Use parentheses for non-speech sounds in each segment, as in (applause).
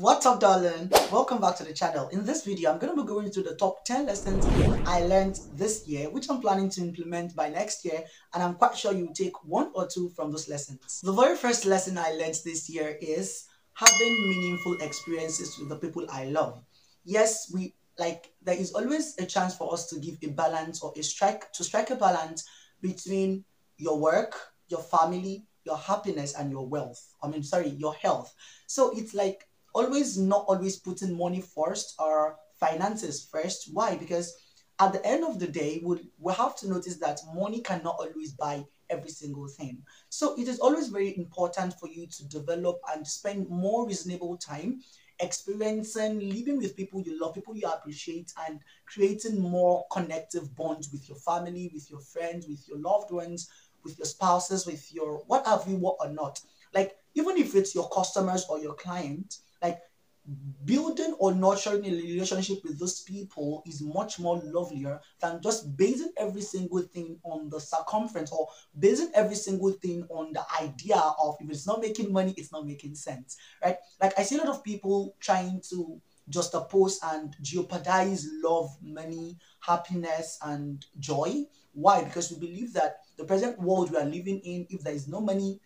What's up darling? Welcome back to the channel. In this video, I'm going to be going through the top 10 lessons I learned this year, which I'm planning to implement by next year, and I'm quite sure you'll take one or two from those lessons. The very first lesson I learned this year is having meaningful experiences with the people I love. Yes, we like there is always a chance for us to give a balance or a strike to strike a balance between your work, your family, your happiness and your wealth. I mean, sorry, your health. So it's like always not always putting money first or finances first. Why? Because at the end of the day, we we have to notice that money cannot always buy every single thing. So it is always very important for you to develop and spend more reasonable time experiencing living with people you love, people you appreciate, and creating more connective bonds with your family, with your friends, with your loved ones, with your spouses, with your what have you, what or not. Like even if it's your customers or your client, building or nurturing a relationship with those people is much more lovelier than just basing every single thing on the circumference or basing every single thing on the idea of if it's not making money, it's not making sense, right? Like I see a lot of people trying to just oppose and jeopardize love, money, happiness, and joy. Why? Because we believe that the present world we are living in, if there is no money,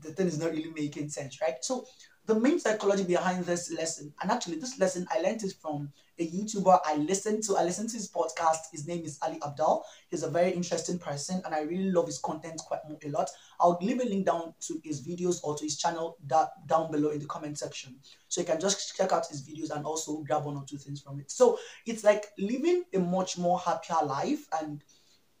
the thing is not really making sense, right? So the main psychology behind this lesson, and actually this lesson I learned it from a YouTuber I listened to. I listened to his podcast. His name is Ali Abdaal. He's a very interesting person, and I really love his content quite a lot. I'll leave a link down to his videos or to his channel that down below in the comment section, so you can just check out his videos and also grab one or two things from it. So it's like living a much more happier life and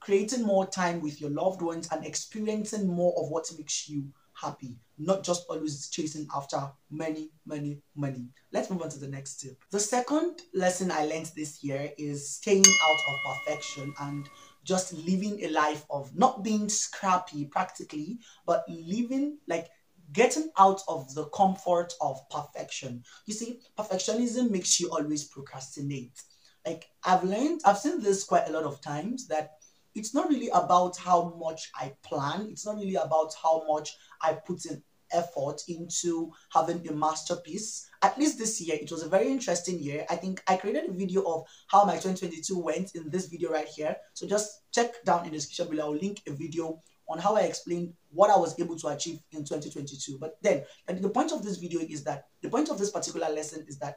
creating more time with your loved ones and experiencing more of what makes you happy, not just always chasing after money, money, money. Let's move on to the next tip. The second lesson I learned this year is staying out of perfection and just living a life of not being scrappy practically, but living like getting out of the comfort of perfection. You see, perfectionism makes you always procrastinate. Like I've learned, I've seen this quite a lot of times that it's not really about how much I plan. It's not really about how much I put in effort into having a masterpiece. At least this year, it was a very interesting year. I think I created a video of how my 2022 went in this video right here. So just check down in the description below. I'll link a video on how I explained what I was able to achieve in 2022. But then, the point of this video is that the point of this particular lesson is that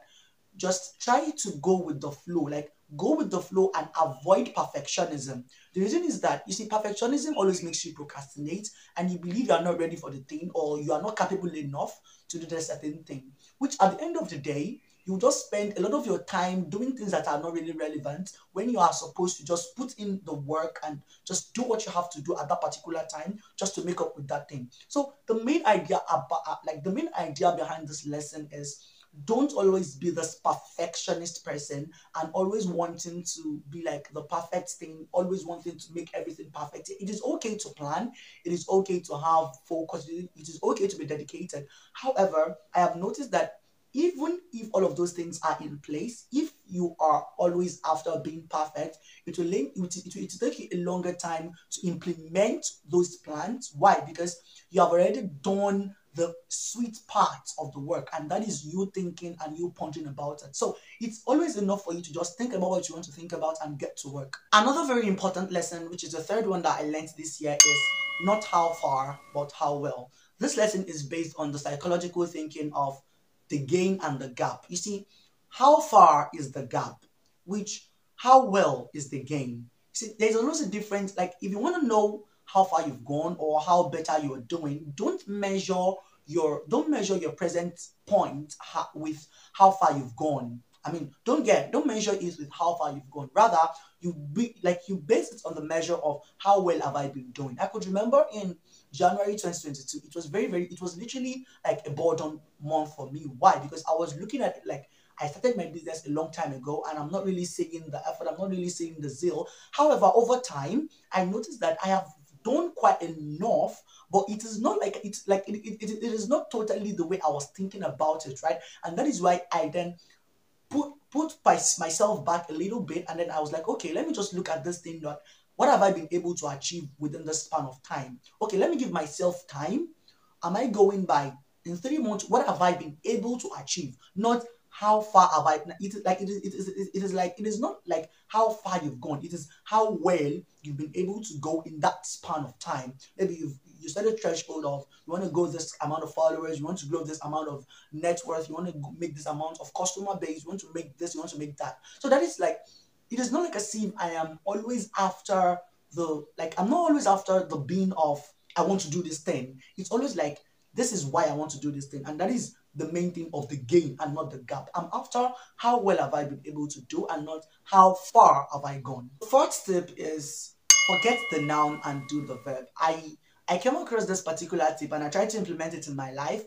just try to go with the flow. Like go with the flow and avoid perfectionism. The reason is that you see, perfectionism always makes you procrastinate and you believe you are not ready for the thing or you are not capable enough to do the certain thing. Which at the end of the day, you just spend a lot of your time doing things that are not really relevant when you are supposed to just put in the work and just do what you have to do at that particular time just to make up with that thing. So the main idea about uh, like the main idea behind this lesson is don't always be this perfectionist person and always wanting to be like the perfect thing, always wanting to make everything perfect. It is okay to plan, it is okay to have focus, it is okay to be dedicated. However, I have noticed that even if all of those things are in place, if you are always after being perfect, it will, it will, it will take you a longer time to implement those plans. Why? Because you have already done the sweet part of the work and that is you thinking and you pondering about it. So it's always enough for you to just think about what you want to think about and get to work. Another very important lesson which is the third one that i learned this year is not how far but how well. This lesson is based on the psychological thinking of the gain and the gap. You see how far is the gap? Which how well is the gain? See there's always a difference. Like if you want to know how far you've gone or how better you're doing. Don't measure your don't measure your present point with how far you've gone. I mean, don't get don't measure it with how far you've gone. Rather, you be like you base it on the measure of how well have I been doing. I could remember in January 2022, it was very, very, it was literally like a boredom month for me. Why? Because I was looking at it like I started my business a long time ago and I'm not really seeing the effort, I'm not really seeing the zeal. However, over time, I noticed that I have done quite enough but it is not like it's like it, it, it is not totally the way i was thinking about it right? And that is why i then put put myself back a little bit and then i was like okay let me just look at this thing that what have i been able to achieve within the span of time? Okay let me give myself time. Am i going by in three months, what have I been able to achieve? Not how far have I it is like it is, it is it is like it is not like how far you've gone. It is how well you've been able to go in that span of time. Maybe you've you set a threshold of you want to go this amount of followers you want to grow this amount of net worth you want to make this amount of customer base you want to make this you want to make that. So that is like it is not like a if i am always after the like i'm not always after the being of i want to do this thing. It's always like this is why i want to do this thing and that is the main thing of the gain and not the gap. I'm after how well have I been able to do and not how far have I gone. The fourth tip is forget the noun and do the verb. I I came across this particular tip and I tried to implement it in my life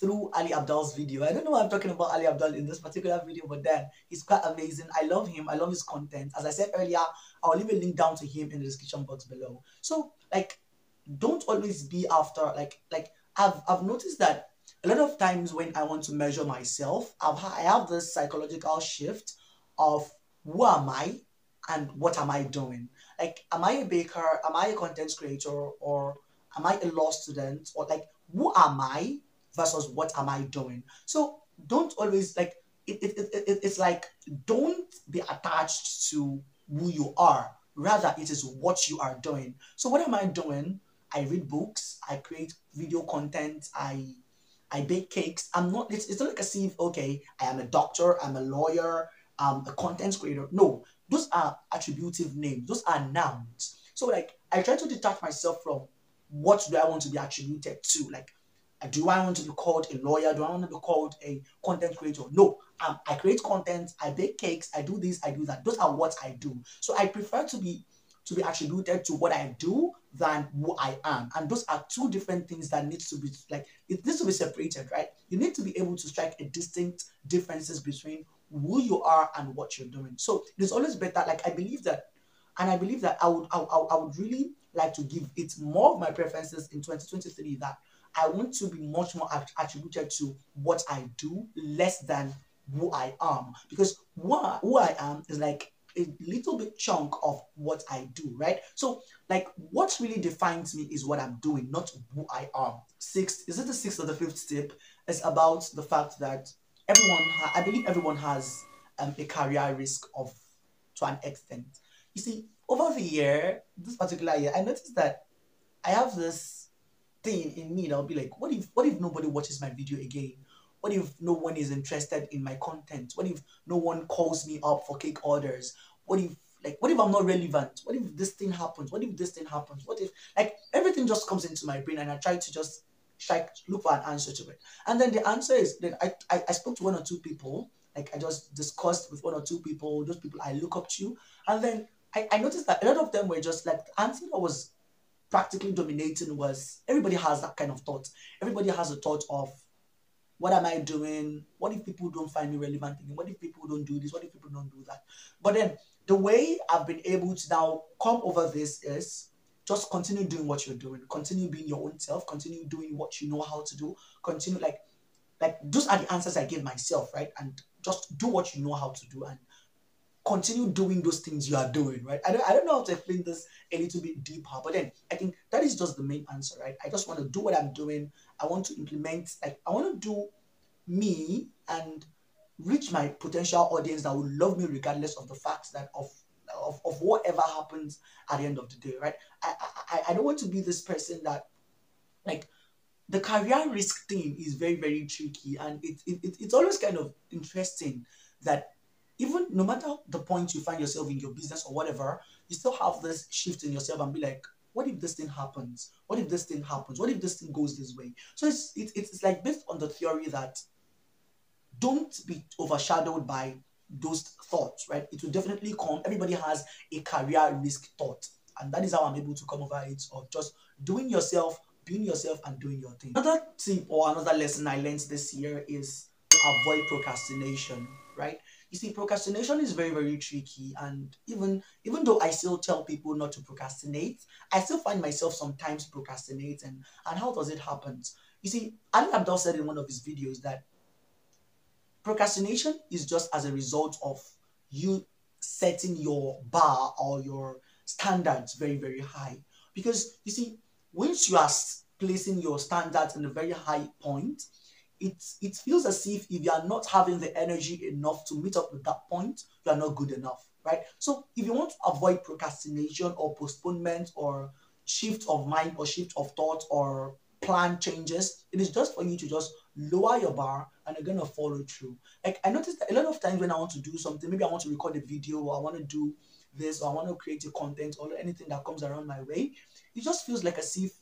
through Ali Abdaal's video. I don't know why I'm talking about Ali Abdaal in this particular video, but then he's quite amazing. I love him. I love his content. As I said earlier, I'll leave a link down to him in the description box below. So like, don't always be after like like I've I've noticed that a lot of times when I want to measure myself, I've, I have this psychological shift of who am I and what am I doing? Like, am I a baker? Am I a content creator? Or am I a law student? Or like, who am I versus what am I doing? So don't always like, it, it, it, it, it's like, don't be attached to who you are. Rather, it is what you are doing. So what am I doing? I read books, I create video content, I I bake cakes. I'm not, it's, it's not like a sieve, okay, I am a doctor, I'm a lawyer, I'm a content creator. No, those are attributive names, those are nouns. So, like, I try to detach myself from what do I want to be attributed to. Like, do I want to be called a lawyer? Do I want to be called a content creator? No, um, I create content, I bake cakes, I do this, I do that. Those are what I do. So I prefer to be to be attributed to what I do than who I am. And those are two different things that needs to be like it needs to be separated, right? You need to be able to strike a distinct differences between who you are and what you're doing. So it is always better. Like I believe that, and I believe that I would I, I, I would really like to give it more of my preferences in 2023 that I want to be much more attributed to what I do less than who I am because what who I am is like a little bit chunk of what I do, right? So, like, what really defines me is what I'm doing, not who I am. Sixth, is it the sixth or the fifth tip? It's about the fact that everyone, I believe everyone has um, a career risk of to an extent. You see, over the year, this particular year, I noticed that I have this thing in me that I'll be like, what if, what if nobody watches my video again? What if no one is interested in my content? What if no one calls me up for cake orders? What if like what if I'm not relevant? What if this thing happens? What if this thing happens? What if like everything just comes into my brain and I try to just try look for an answer to it. And then the answer is then I, I, I spoke to one or two people, like I just discussed with one or two people, those people I look up to, and then I, I noticed that a lot of them were just like the answer that was practically dominating was everybody has that kind of thought. Everybody has a thought of what am I doing? What if people don't find me relevant? What if people don't do this? What if people don't do that? But then the way I've been able to now come over this is just continue doing what you're doing. Continue being your own self. Continue doing what you know how to do. Continue like like those are the answers I give myself, right? And just do what you know how to do and continue doing those things you are doing, right? I don't, I don't know how to explain this a little bit deeper, but then I think that is just the main answer, right? I just want to do what I'm doing. I want to implement, like, I want to do me and reach my potential audience that will love me regardless of the fact that of of, of whatever happens at the end of the day, right? I, I I don't want to be this person that like the career risk thing is very very tricky and it, it it's always kind of interesting that even no matter the point you find yourself in your business or whatever, you still have this shift in yourself and be like, what if this thing happens? What if this thing happens? What if this thing goes this way? So it's it, it's like based on the theory that don't be overshadowed by those thoughts, right? It will definitely come. Everybody has a career risk thought. And that is how I'm able to come over it of just doing yourself, being yourself, and doing your thing. Another tip or another lesson I learned this year is to avoid procrastination, right? You see, procrastination is very, very tricky. And even even though I still tell people not to procrastinate, I still find myself sometimes procrastinating. And and how does it happen? You see, Ali Abdaal said in one of his videos that procrastination is just as a result of you setting your bar or your standards very, very high. Because you see, once you are placing your standards in a very high point, it, it feels as if if you are not having the energy enough to meet up with that point, you are not good enough, right? So if you want to avoid procrastination or postponement or shift of mind or shift of thought or plan changes, it is just for you to just lower your bar and you're gonna follow through. Like I noticed that a lot of times when I want to do something, maybe I want to record a video or I want to do this or I want to create a content or anything that comes around my way, it just feels like as if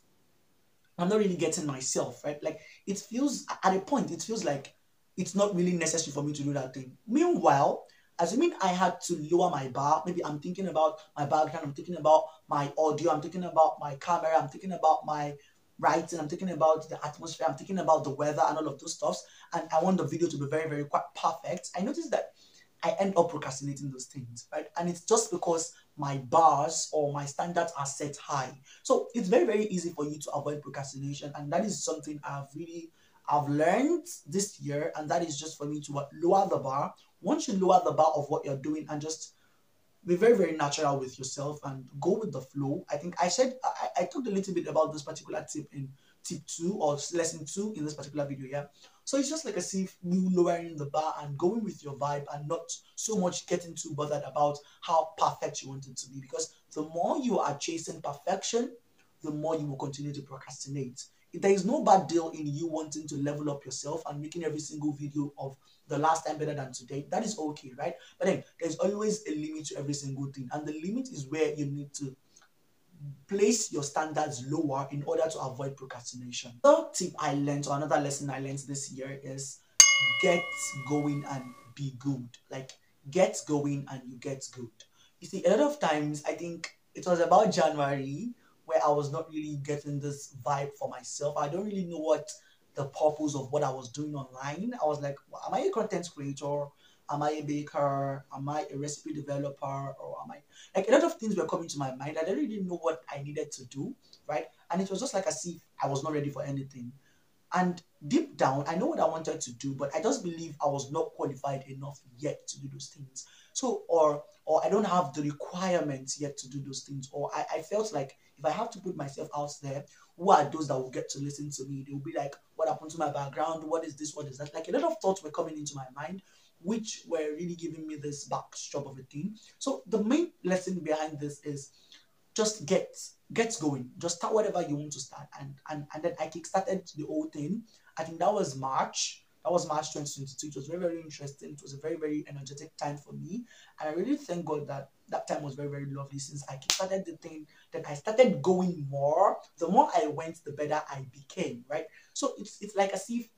I'm not really getting myself, right? Like it feels at a point, it feels like it's not really necessary for me to do that thing. Meanwhile, assuming I had to lower my bar, maybe I'm thinking about my background, I'm thinking about my audio, I'm thinking about my camera, I'm thinking about my writing, I'm thinking about the atmosphere, I'm thinking about the weather and all of those stuffs, and I want the video to be very, very quite perfect. I noticed that I end up procrastinating those things, right? And it's just because my bars or my standards are set high. So it's very, very easy for you to avoid procrastination. And that is something I've really I've learned this year, and that is just for me to uh, lower the bar. Once you lower the bar of what you're doing and just be very, very natural with yourself and go with the flow. I think I said I, I talked a little bit about this particular tip in tip two or lesson two in this particular video, yeah. So it's just like as if you lowering the bar and going with your vibe and not so much getting too bothered about how perfect you want it to be. Because the more you are chasing perfection, the more you will continue to procrastinate. There is no bad deal in you wanting to level up yourself and making every single video of the last time better than today. That is okay, right? But then there's always a limit to every single thing. And the limit is where you need to place your standards lower in order to avoid procrastination. Third tip I learned, or another lesson I learned this year is get going and be good. Like get going and you get good. You see, a lot of times I think it was about January where I was not really getting this vibe for myself. I don't really know what the purpose of what I was doing online. I was like, am I a content creator? Am I a baker? Am I a recipe developer? Or am I like a lot of things were coming to my mind. I didn't really know what I needed to do, right? And it was just like I see I was not ready for anything. And deep down, I know what I wanted to do, but I just believe I was not qualified enough yet to do those things. So, or or I don't have the requirements yet to do those things, or I, I felt like if I have to put myself out there, who are those that will get to listen to me? They will be like, what happened to my background? What is this? What is that? Like a lot of thoughts were coming into my mind, which were really giving me this backstrap of a thing. So the main lesson behind this is just get get going. Just start whatever you want to start. And and, and then I kickstarted the whole thing. I think that was March. That was March 2022. It was very, very interesting. It was a very, very energetic time for me. And I really thank God that that time was very, very lovely since I started the thing, that I started going more. The more I went, the better I became, right? So it's, it's like as if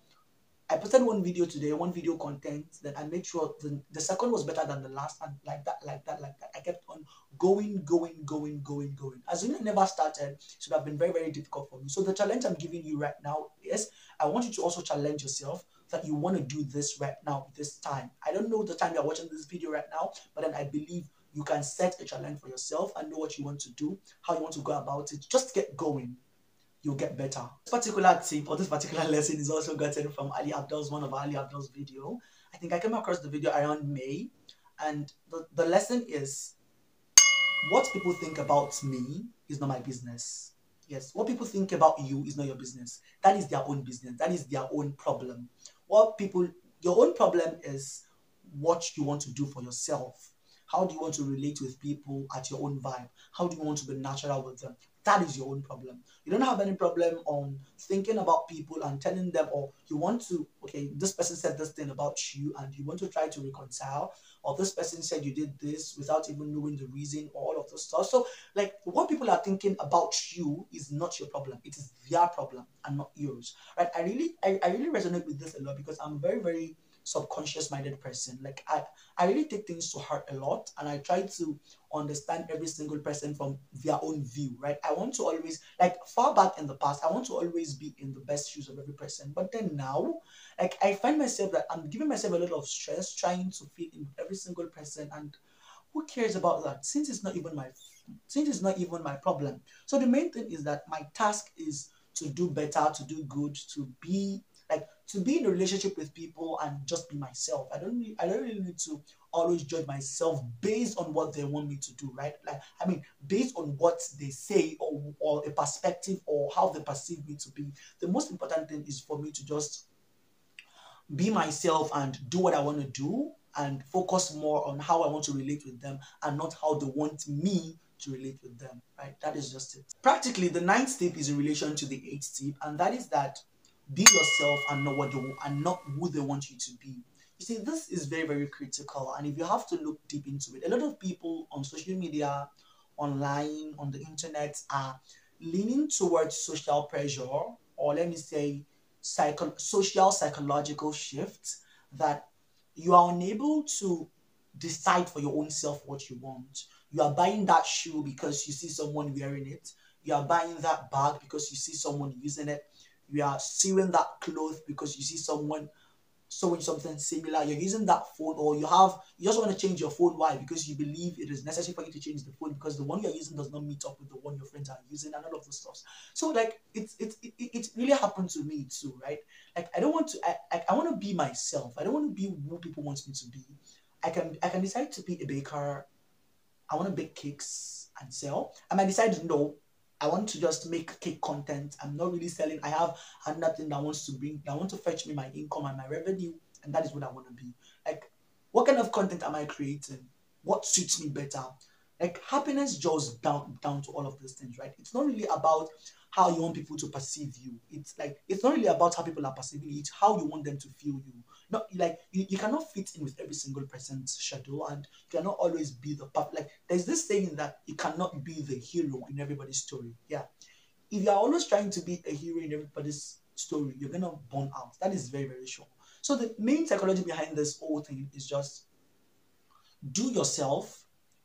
I posted one video today, one video content that I made sure the, the second was better than the last, and like that, like that, like that. I kept on going, going, going, going, going. As you never started, it should have been very, very difficult for me. So the challenge I'm giving you right now is I want you to also challenge yourself that you want to do this right now, this time. I don't know the time you're watching this video right now, but then I believe you can set a challenge for yourself and know what you want to do, how you want to go about it. Just get going. You'll get better. This particular tip or this particular (laughs) lesson is also gotten from Ali Abdaal's, one of Ali Abdaal's video. I think I came across the video around May, and the, the lesson is what people think about me is not my business. Yes, what people think about you is not your business. That is their own business. That is their own problem. What people, your own problem is what you want to do for yourself. How do you want to relate with people at your own vibe? How do you want to be natural with them? That is your own problem. You don't have any problem on thinking about people and telling them, or you want to, okay, this person said this thing about you and you want to try to reconcile, or this person said you did this without even knowing the reason, or all of this stuff. So, like, what people are thinking about you is not your problem. It is their problem and not yours. Right? I really, I, I really resonate with this a lot because I'm very, very subconscious minded person. Like I, I really take things to heart a lot and I try to understand every single person from their own view, right? I want to always like far back in the past, I want to always be in the best shoes of every person. But then now, like I find myself that I'm giving myself a lot of stress trying to fit in every single person and who cares about that since it's not even my since it's not even my problem. So the main thing is that my task is to do better, to do good, to be Like to be in a relationship with people and just be myself. I don't need, I don't really need to always judge myself based on what they want me to do, right? Like I mean, based on what they say or or a perspective or how they perceive me to be. The most important thing is for me to just be myself and do what I want to do and focus more on how I want to relate with them and not how they want me to relate with them, right? That is just it. Practically, the ninth tip is in relation to the eighth tip, and that is that be yourself and not what they and not who they want you to be. You see, this is very, very critical, and if you have to look deep into it, a lot of people on social media, online, on the internet are leaning towards social pressure, or let me say, psycho- social psychological shift that you are unable to decide for your own self what you want. You are buying that shoe because you see someone wearing it. You are buying that bag because you see someone using it. You are sewing that cloth because you see someone sewing something similar. You're using that phone, or you have you just want to change your phone. Why? Because you believe it is necessary for you to change the phone because the one you're using does not meet up with the one your friends are using, and all of those stuff. So like it's it, it really happened to me too, right? Like I don't want to I I, I want to be myself. I don't want to be who people want me to be. I can I can decide to be a baker. I want to bake cakes and sell. And I might decide no, I want to just make cake content. I'm not really selling. I have another thing that wants to bring that want to fetch me my income and my revenue, and that is what I want to be. Like, what kind of content am I creating? What suits me better? Like happiness just down down to all of those things, right? It's not really about how you want people to perceive you. It's like it's not really about how people are perceiving you, it's how you want them to feel you. Not like you, you cannot fit in with every single person's schedule and you cannot always be the part like there's this saying that you cannot be the hero in everybody's story. Yeah. If you're always trying to be a hero in everybody's story, you're gonna burn out. That is very, very sure. So the main psychology behind this whole thing is just do yourself,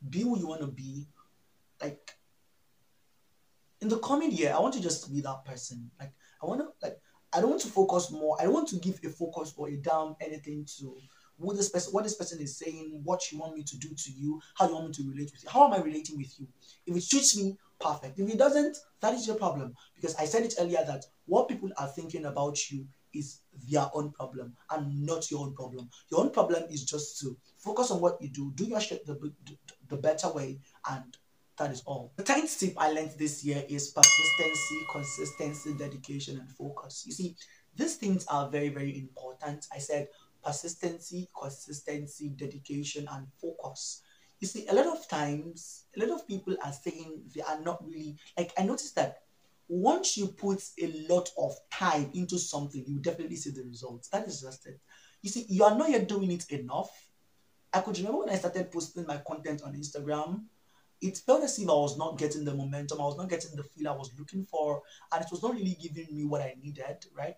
be who you want to be. Like in the coming year, I want to just be that person. Like I want to like I don't want to focus more. I don't want to give a focus or a damn anything to what this person what this person is saying, what you want me to do to you, how you want me to relate with you. How am I relating with you? If it suits me, perfect. If it doesn't, that is your problem. Because I said it earlier that what people are thinking about you is their own problem and not your own problem. Your own problem is just to focus on what you do, do your shit the, the, the better way, and that is all. The 10th tip I learned this year is persistency, consistency, dedication, and focus. You see, these things are very, very important. I said persistency, consistency, dedication, and focus. You see, a lot of times, a lot of people are saying they are not really like. I noticed that once you put a lot of time into something, you definitely see the results. That is just it. You see, you are not yet doing it enough. I could remember when I started posting my content on Instagram, it felt as if I was not getting the momentum, I was not getting the feel I was looking for, and it was not really giving me what I needed, right?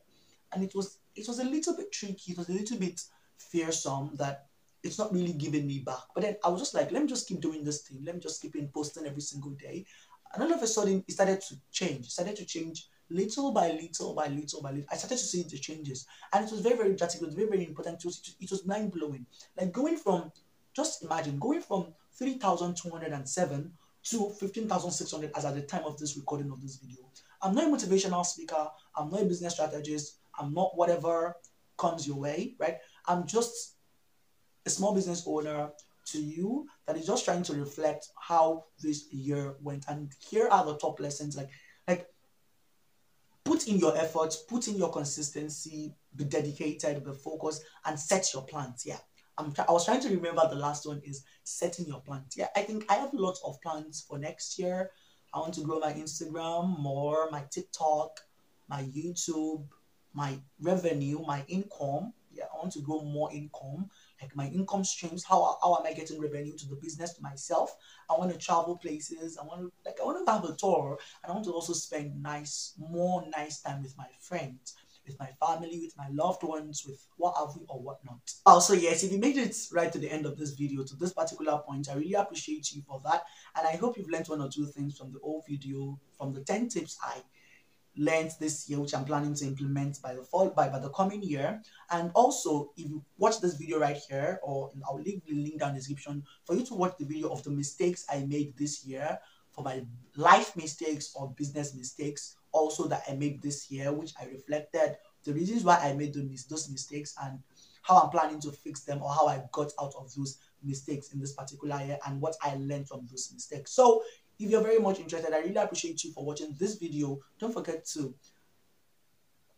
And it was it was a little bit tricky, it was a little bit fearsome that it's not really giving me back. But then I was just like, let me just keep doing this thing, let me just keep in posting every single day. And all of a sudden it started to change. It started to change little by little by little by little. I started to see the changes. And it was very, very drastic, it was very, very important. It was, it was mind blowing. Like going from just imagine going from 3,207 to 15,600 as at the time of this recording of this video. I'm not a motivational speaker. I'm not a business strategist. I'm not whatever comes your way, right? I'm just a small business owner to you that is just trying to reflect how this year went. And here are the top lessons. Like, like put in your efforts, put in your consistency, be dedicated, be focused, and set your plans. Yeah. I'm I was trying to remember the last one is setting your plans. Yeah, I think I have lots of plans for next year. I want to grow my Instagram more, my TikTok, my YouTube, my revenue, my income. Yeah, I want to grow more income, like my income streams. How, how am I getting revenue to the business, to myself? I want to travel places. I want to like I want to have a tour, and I want to also spend nice, more nice time with my friends with my family, with my loved ones, with what have we or whatnot. Also, oh, yes, if you made it right to the end of this video, to this particular point, I really appreciate you for that. And I hope you've learned one or two things from the old video, from the 10 tips I learned this year, which I'm planning to implement by the fall by, by the coming year. And also, if you watch this video right here, or I'll leave the link down the description for you to watch the video of the mistakes I made this year for my life mistakes or business mistakes also that I made this year, which I reflected the reasons why I made those, mistakes and how I'm planning to fix them or how I got out of those mistakes in this particular year and what I learned from those mistakes. So if you're very much interested, I really appreciate you for watching this video. Don't forget to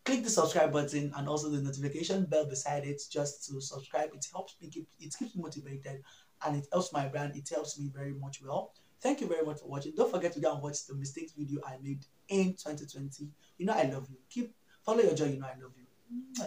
click the subscribe button and also the notification bell beside it just to subscribe. It helps me keep it keeps me motivated and it helps my brand. It helps me very much well. Thank you very much for watching. Don't forget to go and watch the mistakes video I made in 2020. You know I love you. Keep follow your joy. You know I love you.